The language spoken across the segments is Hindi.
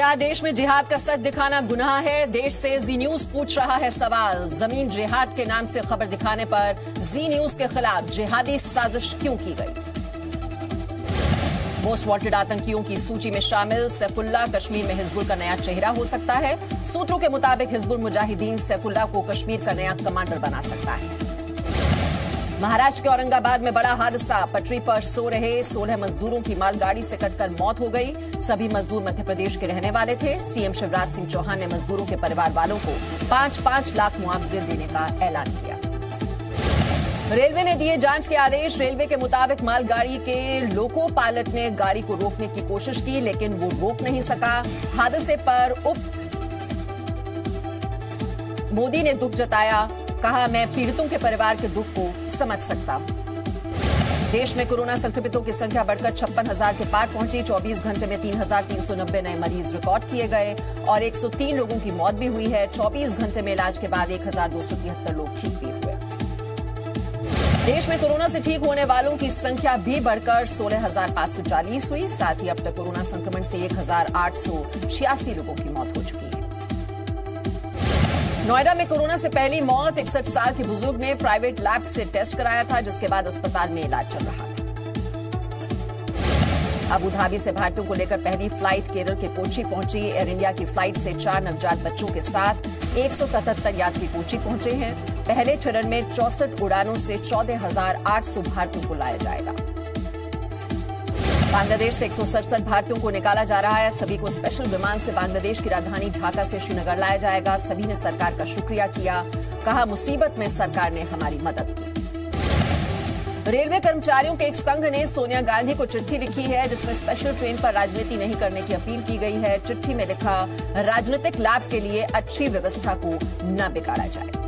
क्या देश में जिहाद का सच दिखाना गुनाह है? देश से जी न्यूज़ पूछ रहा है सवाल। ज़मीन जिहाद के नाम से खबर दिखाने पर जी न्यूज़ के खिलाफ जिहादी साजिश क्यों की गई? मोस्ट वांटेड आतंकियों की सूची में शामिल। सैफुल्ला कश्मीर में हिजबुल का नया चेहरा हो सकता है। सूत्रों के मुताबिक हिजबुल मुजाहिदीन सैफुल्ला को कश्मीर का नया कमांडर बना सकता है। महाराष्ट्र के औरंगाबाद में बड़ा हादसा। पटरी पर सो रहे 16 मजदूरों की मालगाड़ी से कटकर मौत हो गई। सभी मजदूर मध्य प्रदेश के रहने वाले थे। सीएम शिवराज सिंह चौहान ने मजदूरों के परिवार वालों को पाँच पाँच लाख मुआवजे देने का ऐलान किया। रेलवे ने दिए जाँच के आदेश। रेलवे के मुताबिक मालगाड़ी के लोको पायलट ने गाड़ी को रोकने की कोशिश की, लेकिन वो रोक नहीं सका। हादसे पर उप मोदी ने दुख जताया। कहा, मैं पीड़ितों के परिवार के दुख को समझ सकता हूँ। देश में कोरोना संक्रमितों की संख्या बढ़कर छप्पन हज़ार के पार पहुँची। 24 घंटे में तीन हज़ार तीन सौ नब्बे नए मरीज़ रिकॉर्ड किए गए और 103 लोगों की मौत भी हुई है। 24 घंटे में इलाज के बाद एक हज़ार दो सौ तिहत्तर लोग ठीक भी हुए। देश में कोरोना से ठीक होने वालों की संख्या भी बढ़कर सोलह हज़ार पाँच सौ चालीस हुई। साथ ही अब तक कोरोना संक्रमण से एक हज़ार आठ सौ छियासी लोगों की मौत हो चुकी है। नोएडा में कोरोना से पहली मौत इकसठ साल के बुज़ुर्ग ने प्राइवेट लैब से टेस्ट कराया था, जिसके बाद अस्पताल में इलाज चल रहा था। अबू धाबी से भारतीयों को लेकर पहली फ़्लाइट केरल के कोची पहुँची। एयर इंडिया की फ़्लाइट से चार नवजात बच्चों के साथ 177 यात्री कोची पहुँचे हैं। पहले चरण में चौसठ उड़ानों से चौदह भारतीयों को लाया जाएगा। बांग्लादेश से एक भारतीयों को निकाला जा रहा है। सभी को स्पेशल विमान से बांग्लादेश की राजधानी ढाका से श्रीनगर लाया जाएगा। सभी ने सरकार का शुक्रिया किया। कहा, मुसीबत में सरकार ने हमारी मदद की। रेलवे कर्मचारियों के एक संघ ने सोनिया गांधी को चिट्ठी लिखी है, जिसमें स्पेशल ट्रेन पर राजनीति नहीं करने की अपील की गई है। चिट्ठी में लिखा, राजनीतिक लाभ के लिए अच्छी व्यवस्था को न बिगाड़ा जाए।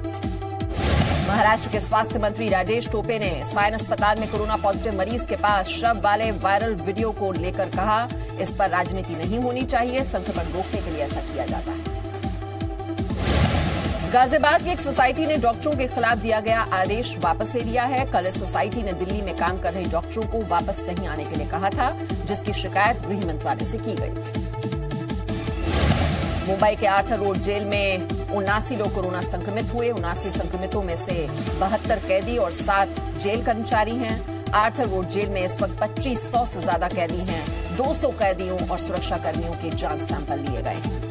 महाराष्ट्र के स्वास्थ्य मंत्री राजेश टोपे ने साइन अस्पताल में कोरोना पॉजिटिव मरीज़ के पास शव वाले वायरल वीडियो को लेकर कहा, इस पर राजनीति नहीं होनी चाहिए, संक्रमण रोकने के लिए ऐसा किया जाता है। गाजियाबाद की एक सोसाइटी ने डॉक्टरों के खिलाफ दिया गया आदेश वापस ले लिया है। कल इस सोसाइटी ने दिल्ली में काम कर रहे डॉक्टरों को वापस नहीं आने के लिए कहा था, जिसकी शिकायत गृह मंत्रालय से की गई। मुंबई के आर्थर रोड जेल में उनासी लोग कोरोना संक्रमित हुए। उनासी संक्रमितों में से बहत्तर कैदी और सात जेल कर्मचारी हैं। आर्थर रोड जेल में इस वक्त पच्चीस सौ से ज़्यादा कैदी हैं। 200 कैदियों और सुरक्षा कर्मियों के जाँच सैंपल लिए गए।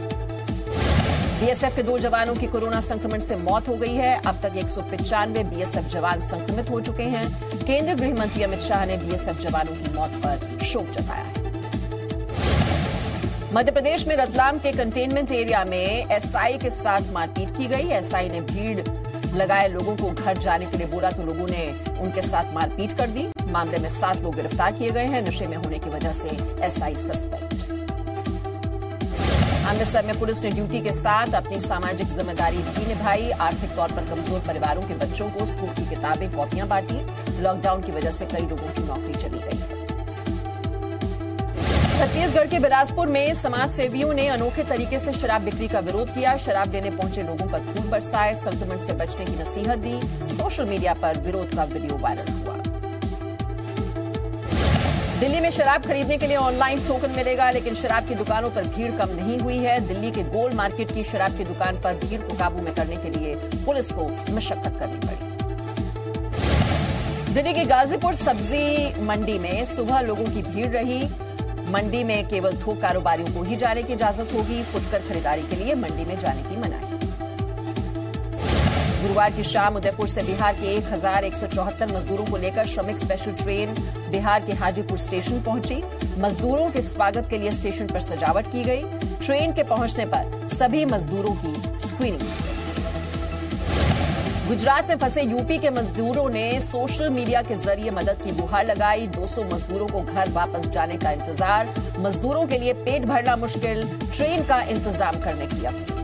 बीएसएफ के दो जवानों की कोरोना संक्रमण से मौत हो गई है। अब तक एक सौ पिचानवे बीएसएफ जवान संक्रमित हो चुके हैं। केंद्रीय गृह मंत्री अमित शाह ने बीएसएफ जवानों की मौत पर शोक जताया है। मध्य प्रदेश में रतलाम के कंटेनमेंट एरिया में एसआई के साथ मारपीट की गई। एसआई ने भीड़ लगाए लोगों को घर जाने के लिए बोला तो लोगों ने उनके साथ मारपीट कर दी। मामले में सात लोग गिरफ़्तार किए गए हैं। नशे में होने की वजह से एसआई सस्पेंड अमृतसर में पुलिस ने ड्यूटी के साथ अपनी सामाजिक ज़िम्मेदारी भी निभाई। आर्थिक तौर पर कमज़ोर परिवारों के बच्चों को स्कूल की किताबें, कॉपियाँ बांटी। लॉकडाउन की वजह से कई लोगों की नौकरी चली गई। छत्तीसगढ़ के बिलासपुर में समाज सेवियों ने अनोखे तरीके से शराब बिक्री का विरोध किया। शराब लेने पहुँचे लोगों पर फूल बरसाए, संक्रमण से बचने की नसीहत दी। सोशल मीडिया पर विरोध का वीडियो वायरल हुआ। दिल्ली में शराब खरीदने के लिए ऑनलाइन टोकन मिलेगा, लेकिन शराब की दुकानों पर भीड़ कम नहीं हुई है। दिल्ली के गोल मार्केट की शराब की दुकान पर भीड़ को काबू में करने के लिए पुलिस को मशक्कत करनी पड़ी। दिल्ली की गाजीपुर सब्ज़ी मंडी में सुबह लोगों की भीड़ रही। मंडी में केवल थोक कारोबारियों को ही जाने की इजाज़त होगी, फुटकर खरीदारी के लिए मंडी में जाने की मनाही। गुरुवार की शाम उदयपुर से बिहार के एक हज़ार एक सौ चौहत्तर मजदूरों को लेकर श्रमिक स्पेशल ट्रेन बिहार के हाजीपुर स्टेशन पहुँची। मजदूरों के स्वागत के लिए स्टेशन पर सजावट की गई। ट्रेन के पहुँचने पर सभी मजदूरों की स्क्रीनिंग की गई। गुजरात में फंसे यूपी के मजदूरों ने सोशल मीडिया के ज़रिए मदद की गुहार लगाई। 200 मजदूरों को घर वापस जाने का इंतज़ार। मजदूरों के लिए पेट भरना मुश्किल। ट्रेन का इंतज़ाम करने की अपील।